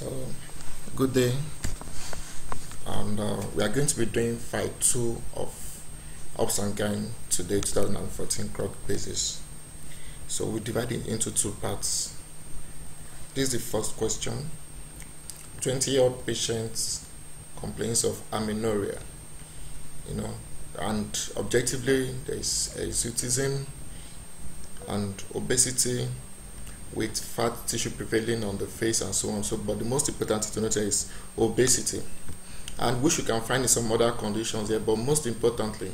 So, good day, and uh, we are going to be doing fight two of OBS and GYNE today, 2014 Krok basis. So, we divide it into two parts. This is the first question 20 year old patient complains of amenorrhea, you know, and objectively, there is hirsutism and obesity with fat tissue prevailing on the face and so on. So, but the most important to note is obesity, and which you can find in some other conditions here. But most importantly,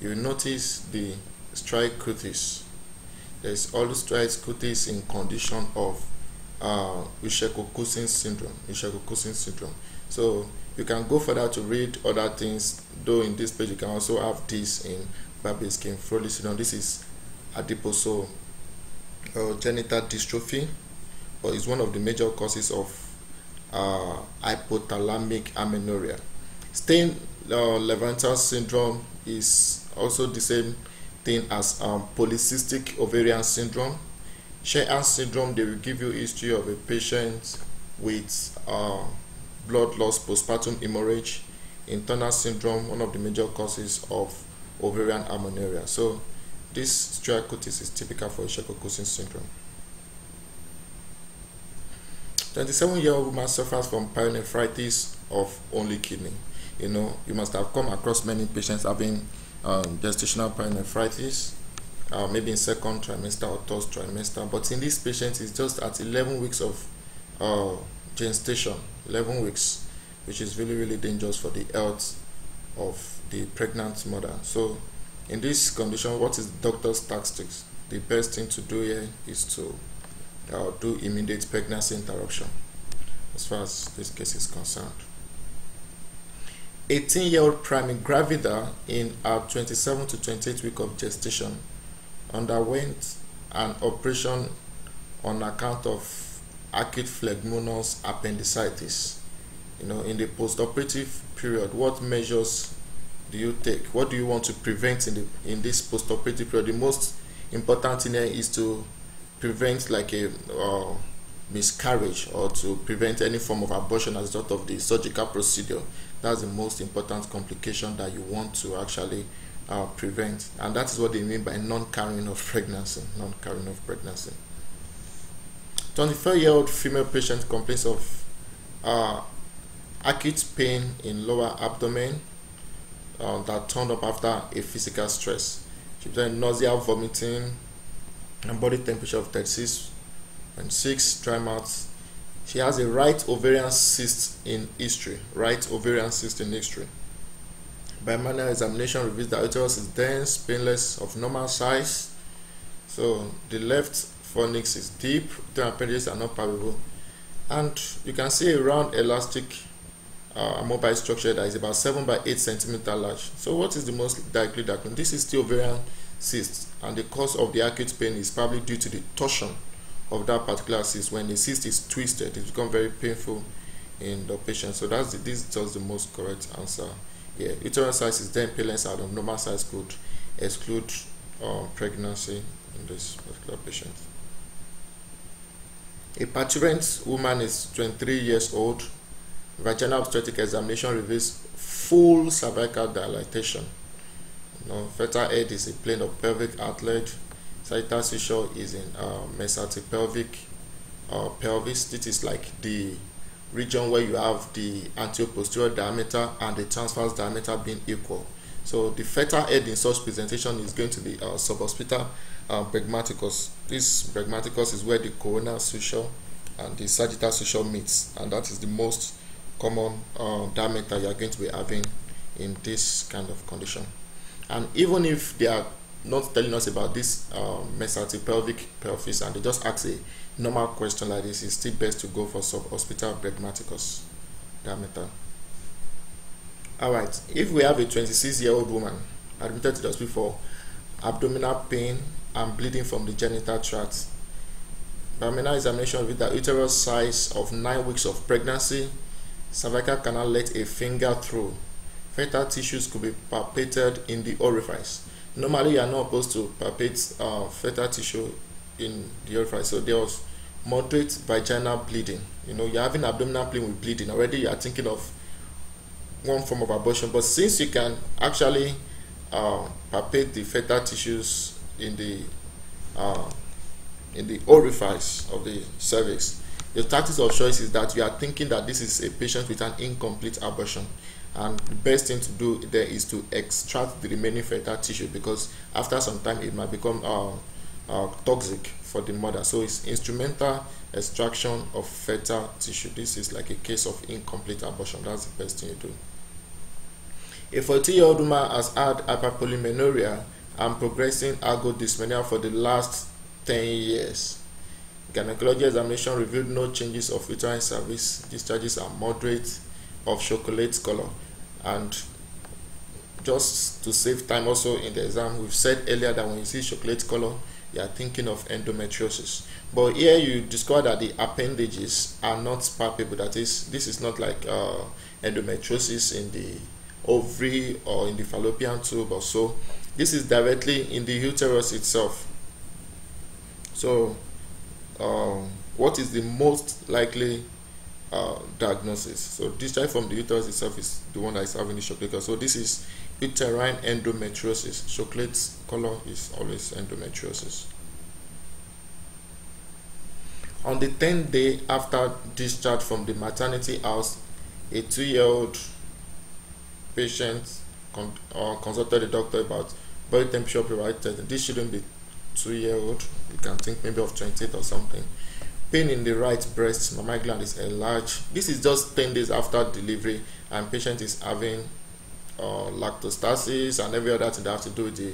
you notice the striate cutis. There is always striate cutis in condition of uh, Itsenko-Cushing syndrome. Itsenko-Cushing syndrome. So you can go further to read other things. Though in this page you can also have this in Babinski-Froehlich syndrome. This is adiposo uh, genital dystrophy, it's one of the major causes of uh, hypothalamic amenorrhea. Stein uh, Leventhal syndrome is also the same thing as um, polycystic ovarian syndrome. Sheehan syndrome, they will give you history of a patient with uh, blood loss postpartum hemorrhage. internal syndrome, one of the major causes of ovarian amenorrhea. So this striacutis is typical for Itsenko-Cushing syndrome. 27-year-old woman suffers from pyelonephritis of only kidney. You know, you must have come across many patients having um, gestational pyelonephritis, uh, maybe in second trimester or third trimester. But in this patient, it's just at 11 weeks of uh, gestation, 11 weeks, which is really, really dangerous for the health of the pregnant mother. So in this condition, what is doctor's tactics? The best thing to do here is to uh, do immediate pregnancy interruption as far as this case is concerned. 18 year old primigravida in her 27 to 28 week of gestation underwent an operation on account of acute phlegmonous appendicitis. You know, in the post-operative period, what measures do you take? What do you want to prevent in the in this post-operative period? The most important thing is to prevent like a uh, miscarriage or to prevent any form of abortion as a result of the surgical procedure. That's the most important complication that you want to actually uh, prevent, and that is what they mean by non-carrying of pregnancy. Non-carrying of pregnancy. 24-year-old female patient complains of uh, acute pain in lower abdomen uh, that turned up after a physical stress. She was nausea, vomiting, and body temperature of 36 and 6 dry mouth. She has a right ovarian cyst in history. Right ovarian cyst in history. By manual examination reveals that uterus is dense, painless, of normal size. So the left fornix is deep, the appendages are not palpable. And you can see a round elastic uh, mobile structure that is about 7 by 8 centimeter large. So what is the most likely diagnosis? This is still ovarian cyst and the cause of the acute pain is probably due to the torsion of that particular cyst. When the cyst is twisted, it becomes very painful in the patient. So that's the, this is the most correct answer here. Uterine size is then paleness out of normal size could exclude uh, pregnancy in this particular patient. A parturient woman is 23 years old vaginal obstetric examination reveals full cervical dilatation. You know, fetal head is a plane of pelvic outlet. Sagittal suture is in uh, mesopelvic uh, pelvis. This is like the region where you have the anterior-posterior diameter and the transverse diameter being equal. So the fetal head in such presentation is going to be uh, suboccipital uh, bregmaticus. This bregmaticus is where the coronal suture and the sagittal suture meets, and that is the most common uh, diameter you are going to be having in this kind of condition. And even if they are not telling us about this uh, pelvic pelvis and they just ask a normal question like this, it's still best to go for suboccipital bregmaticus diameter. Alright, if we have a 26 year old woman admitted to hospital for abdominal pain and bleeding from the genital tract, abdominal examination with the uterus size of 9 weeks of pregnancy cervical canal let a finger through. Fetal tissues could be palpated in the orifice. Normally, you are not supposed to palpate uh, fetal tissue in the orifice. So there was moderate vaginal bleeding. You know, you're having abdominal pain with bleeding. Already you are thinking of one form of abortion. But since you can actually uh, palpate the fetal tissues in the uh, in the orifice of the cervix, your tactics of choice is that you are thinking that this is a patient with an incomplete abortion. And the best thing to do there is to extract the remaining fetal tissue because after some time it might become uh, uh, toxic for the mother. So it's instrumental extraction of fetal tissue. This is like a case of incomplete abortion. That's the best thing you do. A 40 year old woman has had hyperpolymenorrhea and progressing algodysmenorrhea for the last 10 years gynecology examination revealed no changes of uterine cervix discharges are moderate of chocolate color. And just to save time also in the exam we've said earlier that when you see chocolate color you are thinking of endometriosis. But here you discover that the appendages are not palpable. That is this is not like uh, endometriosis in the ovary or in the fallopian tube or so. This is directly in the uterus itself. So um, what is the most likely uh, diagnosis. So discharge from the uterus itself is the one that is having the chocolate So this is uterine endometriosis. Chocolate color is always endometriosis. On the 10th day after discharge from the maternity house, a two-year-old patient con uh, consulted the doctor about body temperature pre This shouldn't be two-year-old. You can think maybe of 28 or something. Pain in the right breast mammary gland is enlarged. This is just 10 days after delivery and patient is having uh, lactostasis and every other thing that has to do with the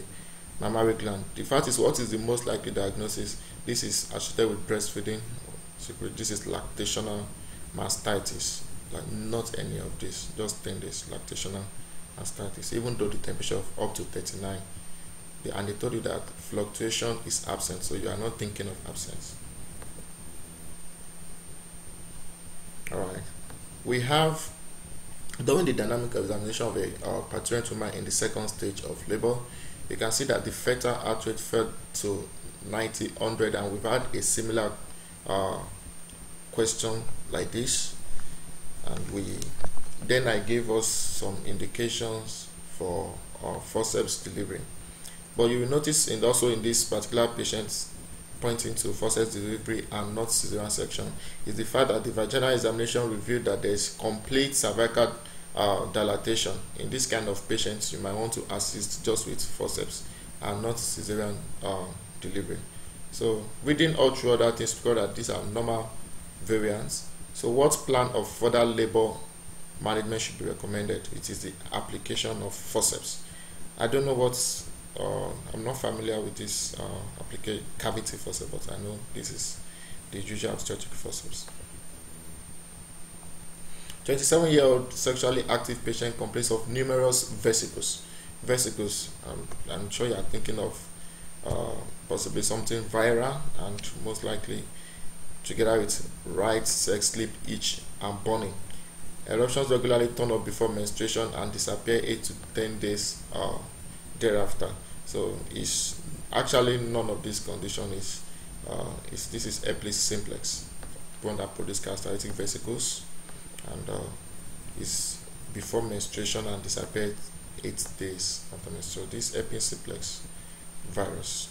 mammary gland. The fact is what is the most likely diagnosis? This is associated with breastfeeding. This is lactational mastitis. Like not any of this just 10 days lactational mastitis even though the temperature of up to 39 and they told you that fluctuation is absent so you are not thinking of abscess. All right we have during the dynamic examination of a uh, parturient woman in the second stage of labor you can see that the fetal heart rate fell to 90 100 and we've had a similar uh, question like this. And we then I gave us some indications for uh, forceps delivery but you will notice in also in this particular patient pointing to forceps delivery and not cesarean section is the fact that the vaginal examination revealed that there is complete cervical uh, dilatation. In this kind of patients, you might want to assist just with forceps and not cesarean uh, delivery. So reading all through other things because that these are normal variants. So what plan of further labor management should be recommended? It is the application of forceps. I don't know what's uh, I'm not familiar with this uh, application cavity forceps, but I know this is the usual obstetric forceps. 27 year old sexually active patient complains of numerous vesicles. Vesicles, um, I'm sure you are thinking of uh, possibly something viral and most likely together with right sex sleep itch and burning. Eruptions regularly turn up before menstruation and disappear 8 to 10 days uh, thereafter. So it's actually none of this condition is, uh, is this is herpes simplex, one that produces catalytic vesicles and uh, is before menstruation and disappeared eight days after menstruation. This herpes simplex virus.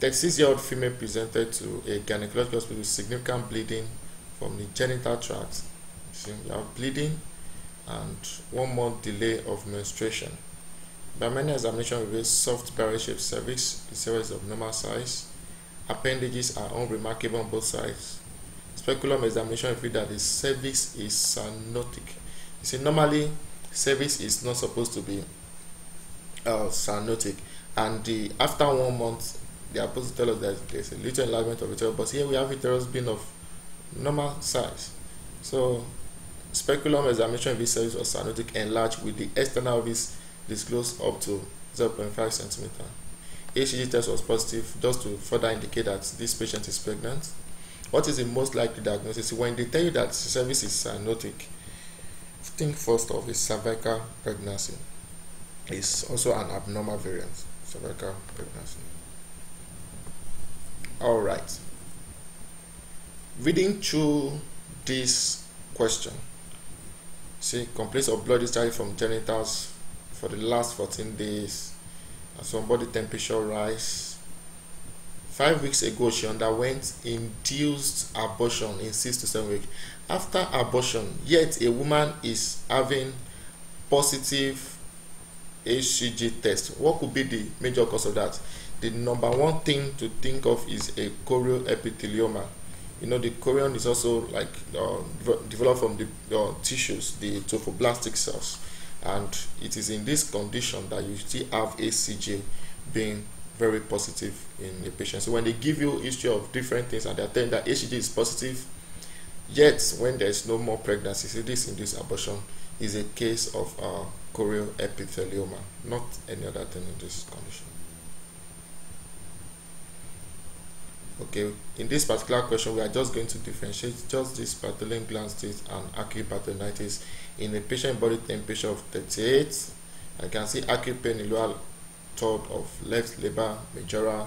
36 year old female presented to a gynecological hospital with significant bleeding from the genital tract. See, you have bleeding and one month delay of menstruation. Bimanual examination reveals soft barrel-shaped cervix, the cervix of normal size. Appendages are unremarkable on both sides. Speculum examination reveals that the cervix is cyanotic. You see, normally cervix is not supposed to be uh, cyanotic, and the after one month, they are supposed to tell us that there's a little enlargement of it, but here we have uterus being of normal size. So Speculum examination cervix was cyanotic enlarged with the external ovis disclosed up to 0.5 centimeter. HCG test was positive just to further indicate that this patient is pregnant. What is the most likely diagnosis? When they tell you that cervix is cyanotic, think first of a cervical pregnancy. It's also an abnormal variant, cervical pregnancy. All right. Reading through this question, see complaints of blood discharge from genitals for the last 14 days, and some temperature rise. Five weeks ago, she underwent induced abortion in six to seven weeks. After abortion, yet a woman is having positive HCG test. What could be the major cause of that? The number one thing to think of is a chorioepithelioma. You know, the chorion is also like uh, developed from the uh, tissues, the trophoblastic cells, and it is in this condition that you still have HCG being very positive in the patient. So when they give you history of different things and they're telling that HCG is positive, yet when there's no more pregnancy, see this in this abortion is a case of uh, chorioepithelioma, not any other thing in this condition. Okay, in this particular question, we are just going to differentiate just this Bartholin gland and acute peritonitis in a patient body temperature of 38. I can see acute pain in lower third of left labia majora.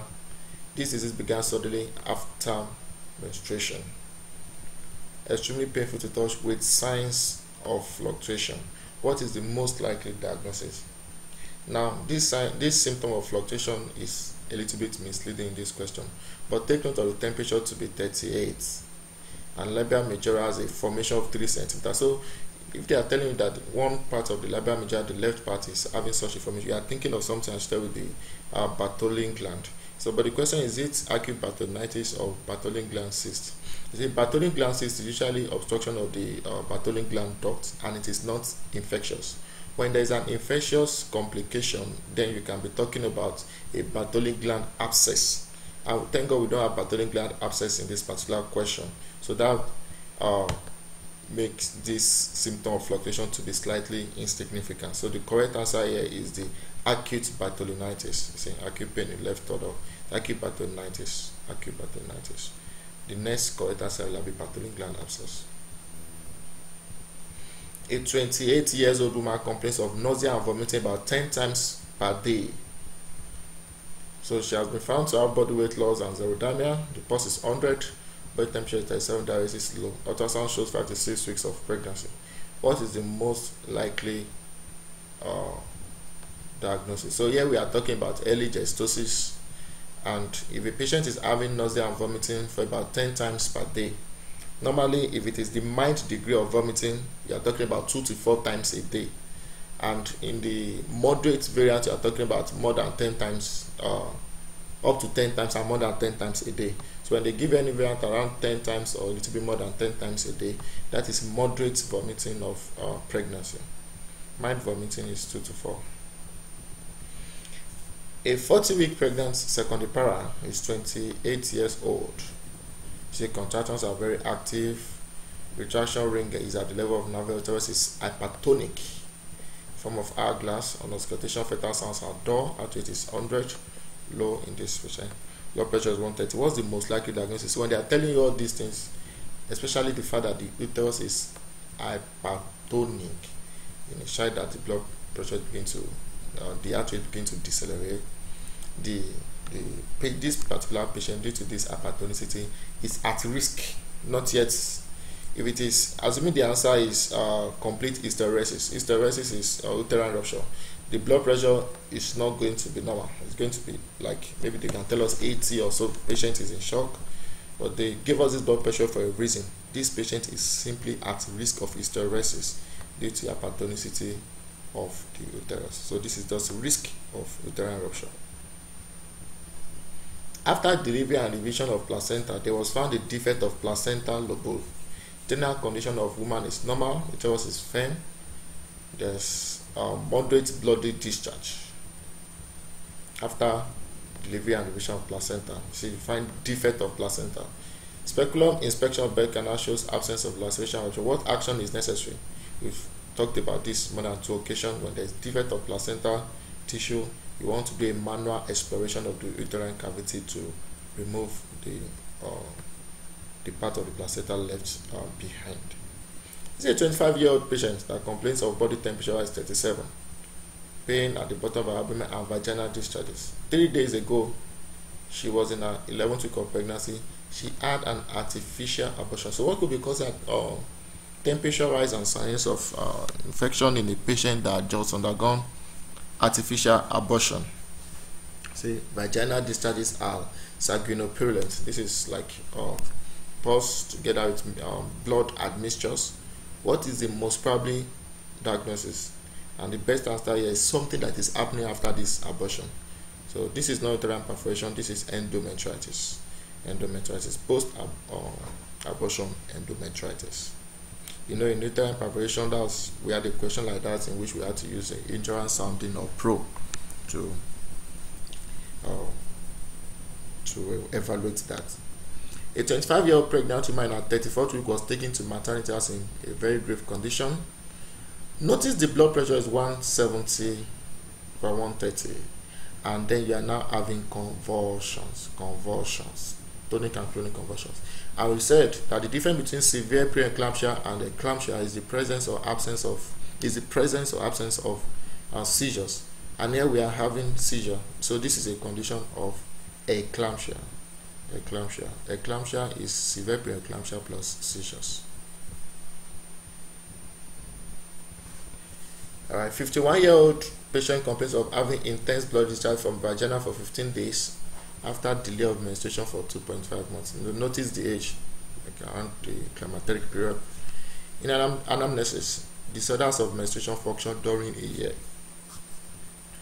This disease began suddenly after menstruation. Extremely painful to touch with signs of fluctuation. What is the most likely diagnosis? Now, this sign, this symptom of fluctuation is a little bit misleading in this question, but take note of the temperature to be 38, and labia majora has a formation of 3 centimeters. So, if they are telling you that one part of the labia majora, the left part, is having such a formation, you are thinking of something to do with the uh, Bartholin gland. So, but the question is, it acute Bartholinitis or Bartholin gland cyst? The Bartholin gland cyst is usually obstruction of the uh, Bartholin gland duct and it is not infectious. When there is an infectious complication, then you can be talking about a Bartholin gland abscess. And thank God we don't have Bartholin gland abscess in this particular question. So that uh, makes this symptom of fluctuation to be slightly insignificant. So the correct answer here is the acute Bartholinitis. See, acute pain in left order. Acute Bartholinitis. Acute Bartholinitis. The next correct cell will be Bartholin gland abscess. A 28 years old woman complains of nausea and vomiting about 10 times per day. So she has been found to have body weight loss and xerodermia. The pulse is 100, body temperature is 37, diuresis is low. Ultrasound shows 5 to 6 weeks of pregnancy. What is the most likely uh, diagnosis? So here we are talking about early gestosis and if a patient is having nausea and vomiting for about 10 times per day normally if it is the mild degree of vomiting you are talking about 2 to 4 times a day and in the moderate variant you are talking about more than 10 times uh, up to 10 times and more than 10 times a day so when they give any variant around 10 times or a little bit more than 10 times a day that is moderate vomiting of uh, pregnancy mild vomiting is 2 to 4 a 40 week pregnant secondary para is 28 years old. See, contractions are very active. Retraction ring is at the level of navel is hypertonic. Form of hourglass on auscultation fetal sounds are dull. At it is 100. Low in this patient. Blood pressure is 130. What's the most likely diagnosis? When they are telling you all these things, especially the fact that the uterus is hypertonic, in a child that the blood pressure begins to, uh, the heart rate begins to decelerate, the, the this particular patient due to this hypertonicity is at risk not yet if it is assuming the answer is uh, complete hysterorrhexis hysterorrhexis is uh, uterine rupture the blood pressure is not going to be normal. It's going to be like maybe they can tell us 80 or so patient is in shock but they give us this blood pressure for a reason. This patient is simply at risk of hysterorrhexis due to hypertonicity of the uterus. So this is just risk of uterine rupture. After delivery and revision of placenta, there was found a defect of placental lobule. General condition of woman is normal, uterus is firm. There's um, moderate bloody discharge. After delivery and revision of placenta, so you find defect of placenta. Speculum inspection of birth canal shows absence of laceration. What action is necessary? We've talked about this more than two occasions when there's defect of placenta tissue you want to do a manual exploration of the uterine cavity to remove the uh, the part of the placenta left uh, behind. This is a 25 year old patient that complains of body temperature is 37, pain at the bottom of her abdomen and vaginal discharges. Three days ago, she was in her 11th week of pregnancy. She had an artificial abortion. So what could be causing uh, temperature rise and signs of uh, infection in a patient that just undergone artificial abortion? See, vaginal discharges are sanguinopurulent. This is like uh, pus together with um, blood admixtures. What is the most probably diagnosis? And the best answer here is something that is happening after this abortion. So this is not uterine perforation, this is endometritis. Endometritis, post uh, abortion endometritis. You know, in uterine perforation, that's we had a question like that in which we had to use an intrasound sounding or probe to uh, to evaluate that. A 25 year old pregnant woman at 34th week was taken to maternity house in a very grave condition. Notice the blood pressure is 170 by 130, and then you are now having convulsions, convulsions, tonic and clonic convulsions. And we said that the difference between severe preeclampsia and eclampsia is the presence or absence of is the presence or absence of uh, seizures. And here we are having seizure. So this is a condition of eclampsia eclampsia. Eclampsia is severe preeclampsia plus seizures. Alright, 51 year old patient complains of having intense blood discharge from vagina for 15 days after delay of menstruation for 2.5 months. Notice the age, like around the climacteric period. In an anamnesis, disorders of menstruation function during a year.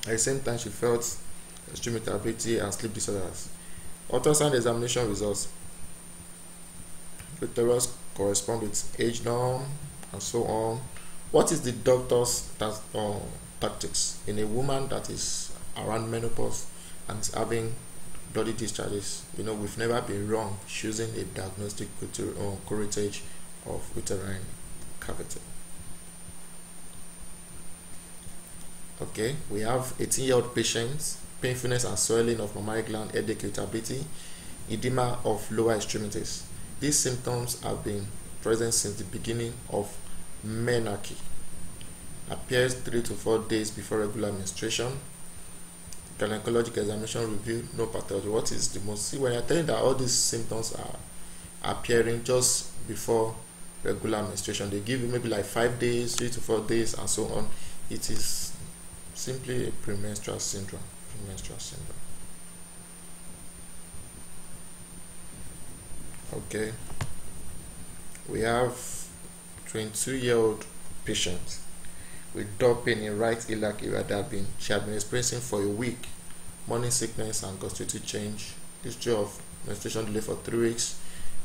At the same time, she felt extreme irritability and sleep disorders. Ultrasound examination results. Uterus correspond with age norm and so on. What is the doctor's uh, tactics in a woman that is around menopause and is having bloody discharges? You know, we've never been wrong choosing a diagnostic uh, curettage of uterine cavity. Okay, we have 18 year old patients painfulness and swelling of mammary gland, headache, irritability, edema of lower extremities. These symptoms have been present since the beginning of menarche. Appears three to four days before regular menstruation. Gynecologic examination review, no pathology. What is the most? See, when I tell you that all these symptoms are appearing just before regular menstruation, they give you maybe like five days, three to four days, and so on. It is simply a premenstrual syndrome menstrual syndrome. Okay, we have 22 year old patient with dull pain in right iliac area that been she had been experiencing for a week, morning sickness and constitutive change, history of menstruation delay for three weeks,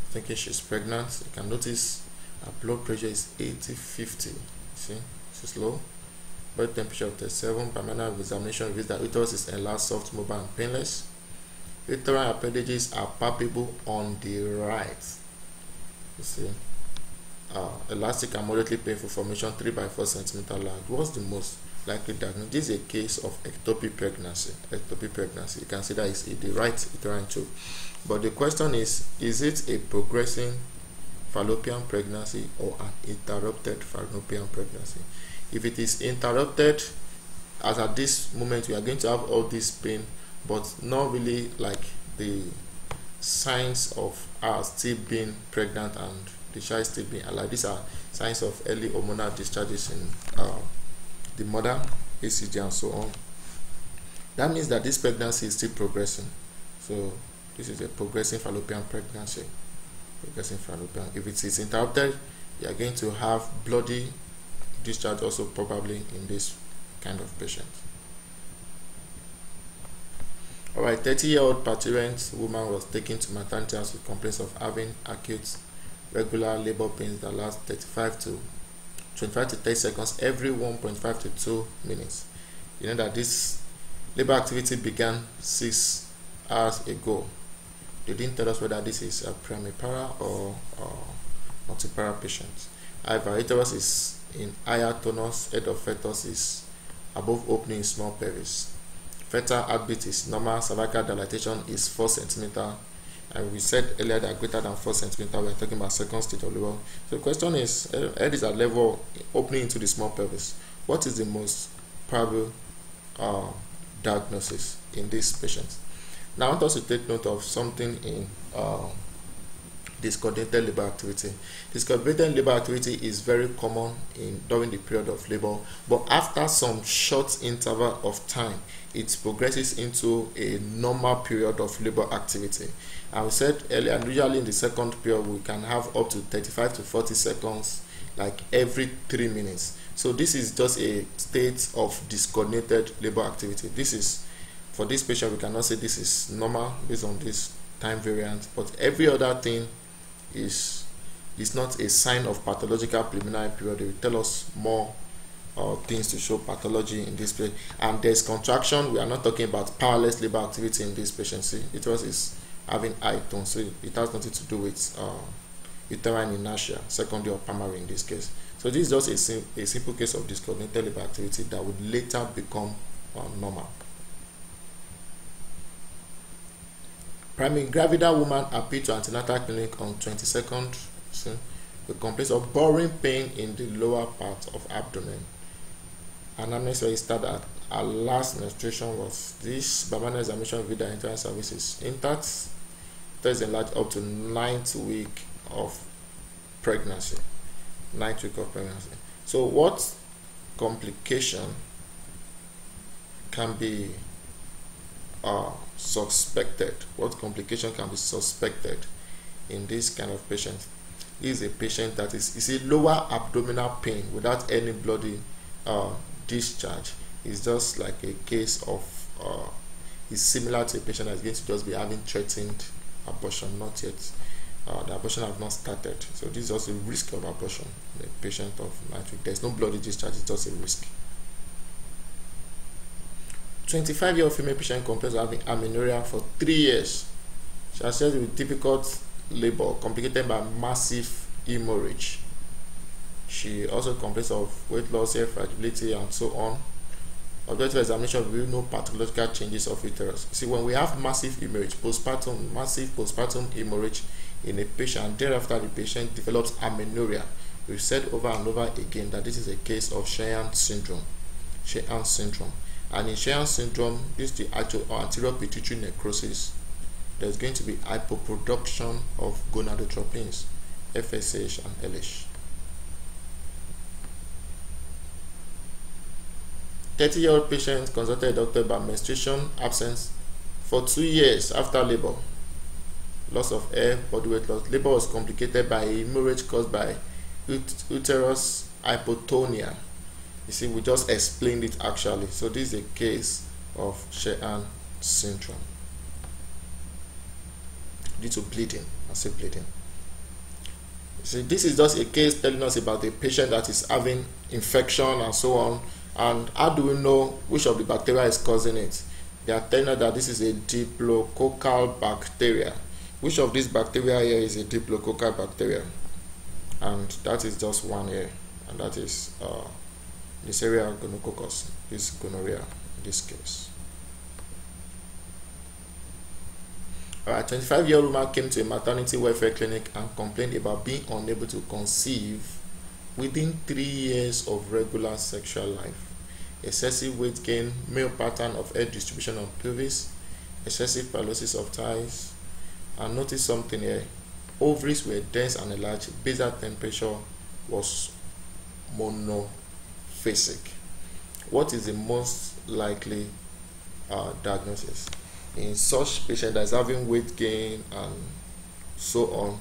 thinking she's pregnant. You can notice her blood pressure is 80 50. See, she's low body temperature of 37, permanent examination reveals that uterus is enlarged, soft, mobile, and painless. Uterine appendages are palpable on the right. You see, uh, elastic and moderately painful formation 3 by 4 centimeter large. What's the most likely diagnosis? This is a case of ectopic pregnancy. Ectopic pregnancy. You can see that it's the right uterine tube. But the question is, is it a progressing fallopian pregnancy or an interrupted fallopian pregnancy? If it is interrupted as at this moment we are going to have all this pain but not really like the signs of her still being pregnant and the child still being alive. These are signs of early hormonal discharges in uh, the mother hcg and so on. That means that this pregnancy is still progressing. So this is a progressing fallopian pregnancy. Progressing fallopian. If it is interrupted you are going to have bloody discharge also probably in this kind of patient. Alright, 30 year old parturient woman was taken to maternity house with complaints of having acute regular labor pains that last 35 to 25 to 30 seconds every 1.5 to 2 minutes. You know that this labor activity began six hours ago. They didn't tell us whether this is a primipara or, or multipara patient. However, uterus is in higher tonus, head of fetus is above opening small pelvis. Fetal heartbeat is normal, cervical dilatation is 4 centimeter, and we said earlier that greater than 4 centimeter, we are talking about second stage of labor. So the question is, uh, head is at level opening into the small pelvis. What is the most probable uh, diagnosis in this patient? Now I want us to take note of something in uh, discoordinated labor activity. Discoordinated labor activity is very common in during the period of labor, but after some short interval of time, it progresses into a normal period of labor activity. We said earlier, usually in the second period, we can have up to 35 to 40 seconds, like every three minutes. So this is just a state of discoordinated labor activity. This is for this patient, we cannot say this is normal based on this time variant, but every other thing is is not a sign of pathological preliminary period. They will tell us more uh, things to show pathology in this patient. And there's contraction. We are not talking about powerless labor activity in this patient. See, it was is having high tone, so it has nothing to do with uh, uterine inertia, secondary or primary in this case. So this is just a, sim a simple case of discoordinated labor activity that would later become uh, normal. Primary gravida woman appeared to antenatal clinic on 22nd so, with complaints of boring pain in the lower part of abdomen. Anamnesis registered that her last menstruation was this Bamana examination with the internal services intact. Test enlarged up to ninth week of pregnancy. Ninth week of pregnancy. So what complication can be uh, suspected, what complication can be suspected in this kind of patient. This is a patient that is, is a lower abdominal pain without any bloody uh, discharge. It's just like a case of, uh, it's similar to a patient that's going to just be having threatened abortion, not yet. Uh, the abortion have not started. So this is also a risk of abortion a patient of nitric. There's no bloody discharge, it's just a risk. 25 year old female patient complains of having amenorrhea for three years. She has said with difficult labor complicated by massive hemorrhage. She also complains of weight loss, hair fragility, and so on. Objective examination revealed no pathological changes of uterus. See, when we have massive hemorrhage, postpartum, massive postpartum hemorrhage in a patient, thereafter the patient develops amenorrhea. We've said over and over again that this is a case of Sheehan syndrome. Sheehan syndrome. And in syndrome, this is the actual or anterior pituitary necrosis. There's going to be hypoproduction of gonadotropins, FSH and LH. 30 year old patient consulted doctor about menstruation absence for two years after labor. Loss of air, body weight loss. Labor was complicated by hemorrhage caused by ut uterus hypotonia you see we just explained it actually. So this is a case of Sheehan syndrome. Due to bleeding I say bleeding. See this is just a case telling us about a patient that is having infection and so on. And how do we know which of the bacteria is causing it? They are telling us that this is a diplococcal bacteria. Which of these bacteria here is a diplococcal bacteria? And that is just one here. And that is uh, Neisseria gonococcus, this gonorrhea in this case. Alright, 25 year old woman came to a maternity welfare clinic and complained about being unable to conceive within three years of regular sexual life. Excessive weight gain, male pattern of egg distribution on pelvis, excessive paralysis of thighs, and notice something here. Ovaries were dense and enlarged, basal temperature was mono basic. What is the most likely uh, diagnosis? In such patient that is having weight gain and so on,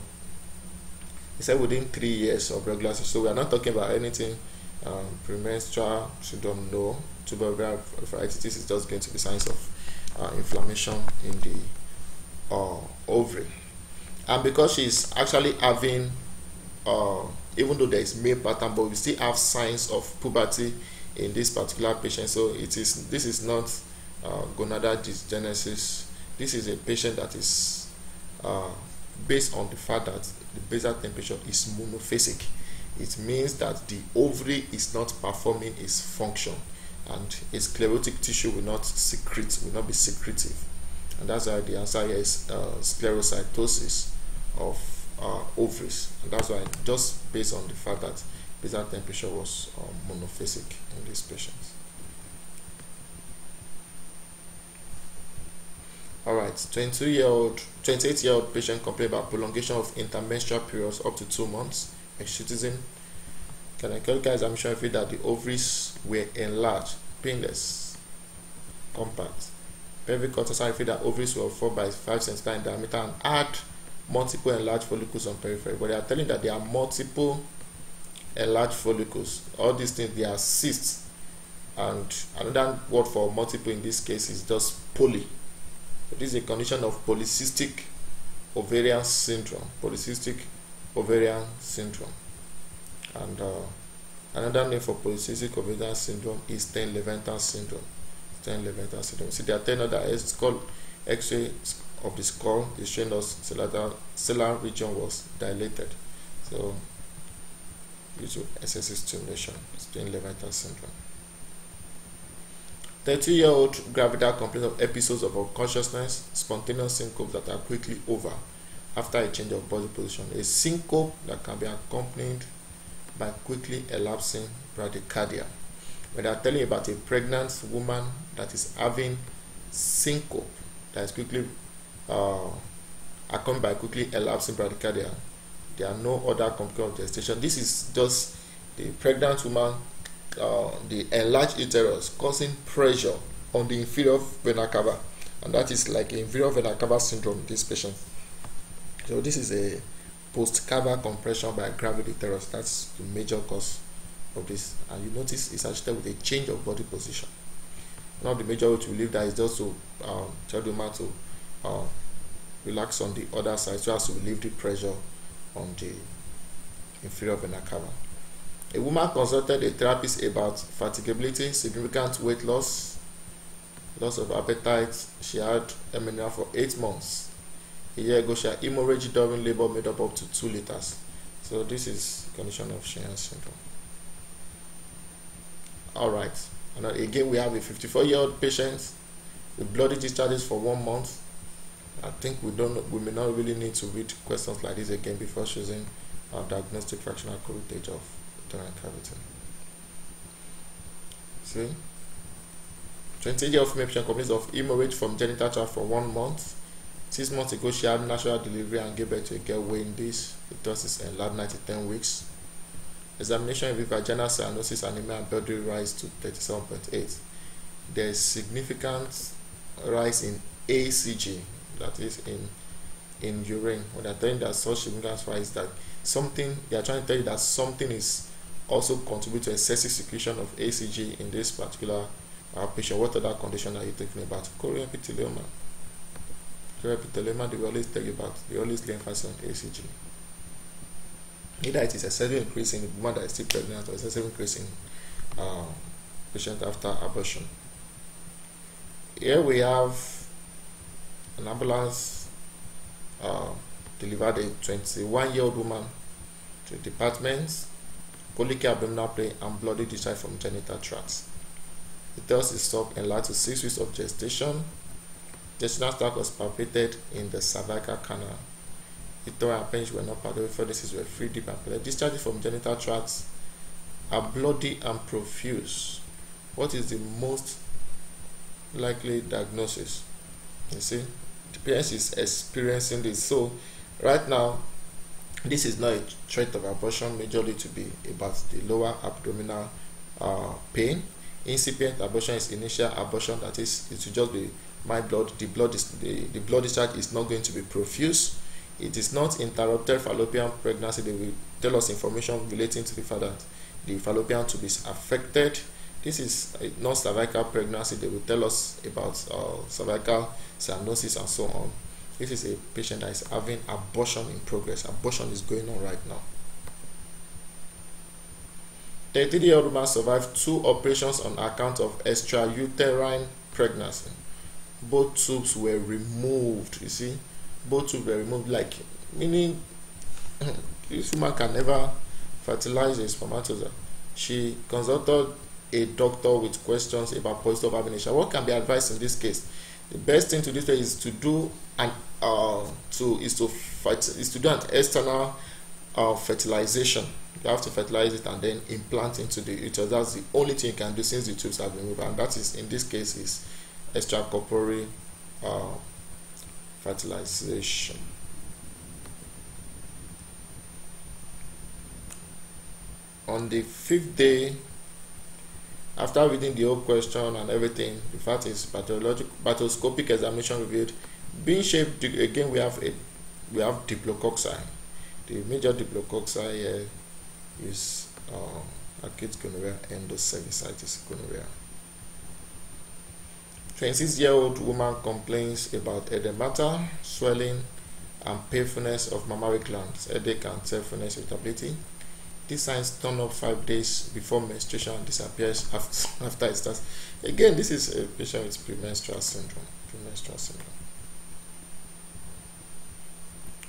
he said within three years of regular so we are not talking about anything um, premenstrual syndrome no tubercular varicose is just going to be signs of uh, inflammation in the uh, ovary and because she's actually having uh, even though there is male pattern but we still have signs of puberty in this particular patient. So it is this is not uh, gonadal dysgenesis. This is a patient that is uh, based on the fact that the basal temperature is monophasic. It means that the ovary is not performing its function and its sclerotic tissue will not secrete will not be secretive. And that's why the answer is uh, sclerocystosis of uh, ovaries. And that's why, just based on the fact that basal temperature was um, in these patients. All right, 22 year old, 28 year old patient complained about prolongation of intermenstrual periods up to two months. Excitism. Gynecological examination revealed that the ovaries were enlarged, painless, compact. Pelvic ultrasound revealed that ovaries were 4 by 5 centimeters in diameter and had multiple enlarged follicles on periphery. But they are telling that there are multiple enlarged follicles. All these things, they are cysts. And another word for multiple in this case is just poly. So this is a condition of polycystic ovarian syndrome. Polycystic ovarian syndrome. And uh, another name for polycystic ovarian syndrome is Stein-Leventhal syndrome. Stein-Leventhal syndrome. See, there are 10 other it's called X-ray of the skull. the showing cellular, region was dilated. So, due to excessive stimulation, Stein-Leventhal syndrome. 30-year-old gravida complains of episodes of unconsciousness, spontaneous syncopes that are quickly over after a change of body position. A syncope that can be accompanied by quickly elapsing bradycardia. When I'm telling you about a pregnant woman that is having syncope that is quickly uh, accompanied by quickly elapsing bradycardia, there are no other complications of gestation. This is just the pregnant woman uh, the enlarged uterus causing pressure on the inferior vena cava and that is like inferior vena cava syndrome this patient. So this is a post cava compression by gravid uterus. That's the major cause of this. And you notice it's associated with a change of body position. One of the major ways to relieve that is just to um, tell the to uh, relax on the other side so as to relieve the pressure on the inferior vena cava a woman consulted a therapist about fatigability, significant weight loss, loss of appetite. She had amenorrhea for eight months. A year ago, she had hemorrhage during labor made up, up to two liters. So this is condition of Sheehan syndrome. All right. And again, we have a 54-year-old patient with bloody discharges for one month. I think we don't. We may not really need to read questions like this again before choosing our diagnostic fractional curettage of uterine cavity. See? 20 year old female patient complains of hemorrhage from genital tract for one month. Six months ago, she had natural delivery and gave birth to a girl weighing this. The test is enlarged 9 to 10 weeks. Examination with vaginal cyanosis anemia and blood rise to 37.8. There is significant rise in HCG, that is in in urine. When they're telling that such significant rise, that something they are trying to tell you that something is also contribute to excessive secretion of HCG in this particular uh, patient. What other condition are you talking about? Chorioepithelioma. Chorioepithelioma, they will always tell you about, they always lay emphasis on HCG. Either it is a excessive increase in the woman that is still pregnant or excessive increase in uh, patient after abortion. Here we have an ambulance uh, delivered a 21 year old woman to the department colic abdominal pain, and bloody discharge from genital tracts. The uterus is sub enlarged to six weeks of gestation. Gestational tract was palpated in the cervical canal. Uterine appendage were not of fetuses were free deep and Discharges from genital tracts are bloody and profuse. What is the most likely diagnosis? You see, the is experiencing this. So, right now, this is not a threat of abortion majorly to be about the lower abdominal uh, pain. Incipient abortion is initial abortion that is it will just be my blood the blood is the, the blood discharge is not going to be profuse. It is not interrupted fallopian pregnancy. They will tell us information relating to the fact that the fallopian tube is affected. This is a non-cervical pregnancy. They will tell us about uh, cervical cyanosis and so on. This is a patient that is having abortion in progress. Abortion is going on right now. 33 year old woman survived two operations on account of extrauterine pregnancy. Both tubes were removed. You see, both tubes were removed, like meaning this woman can never fertilize a spermatozoa. She consulted a doctor with questions about positive ovulation. What can be advised in this case? The best thing to do is to do an uh, to is to is to do an external uh, fertilization. You have to fertilize it and then implant into the uterus. That's the only thing you can do since the tubes have been removed, and that is in this case is extracorporeal uh, fertilization. On the fifth day, after reading the whole question and everything, the fact is pathologic pathoscopic examination revealed being shaped again we have a we have diplococci. The major diplococci here is uh, acute gonorrhea endocervicitis gonorrhea. 26 year old woman complains about edemata, swelling, and painfulness of mammary glands, headache, and self-fulness irritability. These signs turn up five days before menstruation and disappears after, it starts. Again, this is a patient with premenstrual syndrome. Premenstrual syndrome.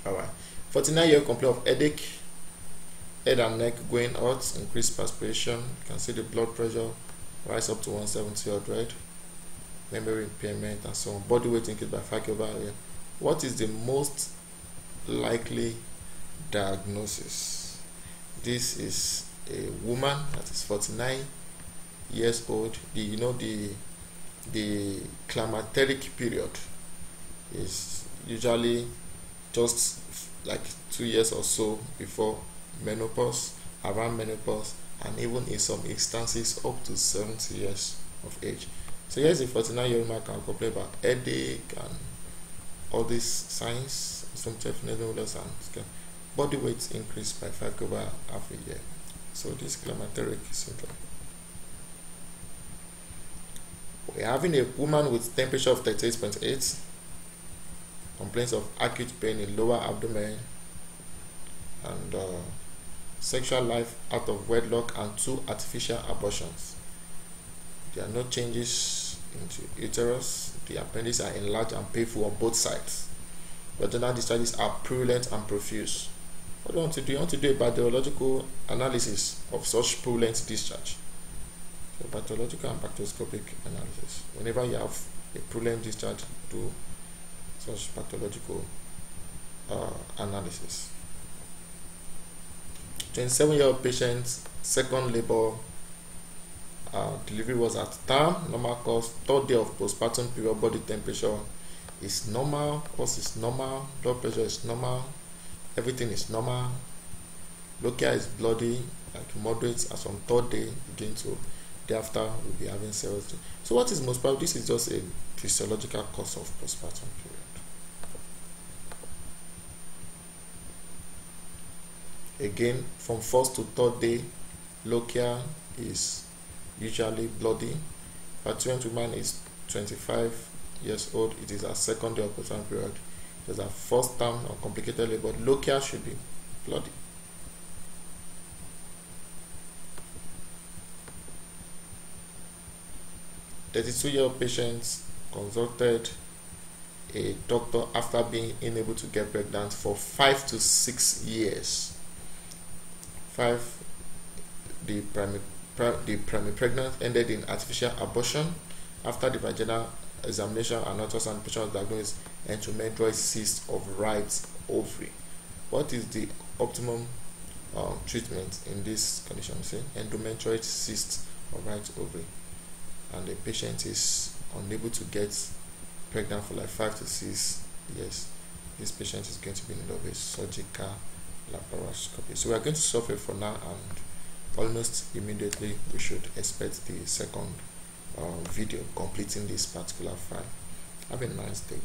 Alright. 49 year complaint of headache, head and neck going out, increased perspiration. You can see the blood pressure rise up to 170 or red memory impairment, and so on. Body weight increased by 5 kg What is the most likely diagnosis? This is a woman that is 49 years old. The you know the the climacteric period is usually just like two years or so before menopause, around menopause, and even in some instances up to 70 years of age. So here's a 49 year old man can complain about headache and all these signs, some illness and body weight increased by 5 over half a year. So this climacteric syndrome. We're having a woman with temperature of 38.8, complaints of acute pain in lower abdomen, and uh, sexual life out of wedlock, and two artificial abortions. There are no changes into uterus. The appendix are enlarged and painful on both sides. Vaginal discharges are purulent and profuse. What do you want to do? You want to do a bacteriological analysis of such purulent discharge. So pathological and bacterioscopic analysis. Whenever you have a purulent discharge, do such pathological uh, analysis. 27 year old patient, second labor uh, delivery was at term, normal course, third day of postpartum period, body temperature is normal, pulse is normal, blood pressure is normal, everything is normal. Lochia is bloody, like moderate, as on third day, begin to thereafter we'll be having cells. So what is most probably this is just a physiological cause of postpartum period. Again, from first to third day, lochia is usually bloody. Parturient woman is 25 years old. It is a second day of postpartum period. Is a first term or complicated labor. Lochia should be bloody. Thirty-two year old patient consulted a doctor after being unable to get pregnant for five to six years. Five, the primary the primary pregnant ended in artificial abortion after the vaginal examination and ultrasound patient diagnosed endometrioid cyst of right ovary. What is the optimum um, treatment in this condition? See, endometrioid cyst of right ovary, and the patient is unable to get pregnant for like five to six years. This patient is going to be in need of a surgical laparoscopy. So we are going to suffer for now and almost immediately we should expect the second uh, video completing this particular file. Have a nice day